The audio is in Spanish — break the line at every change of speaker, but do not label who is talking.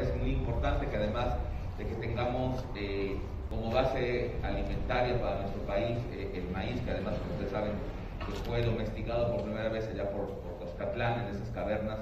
es muy importante que además de que tengamos eh, como base alimentaria para nuestro país eh, el maíz, que además, como ustedes saben, pues fue domesticado por primera vez allá por, por en esas cavernas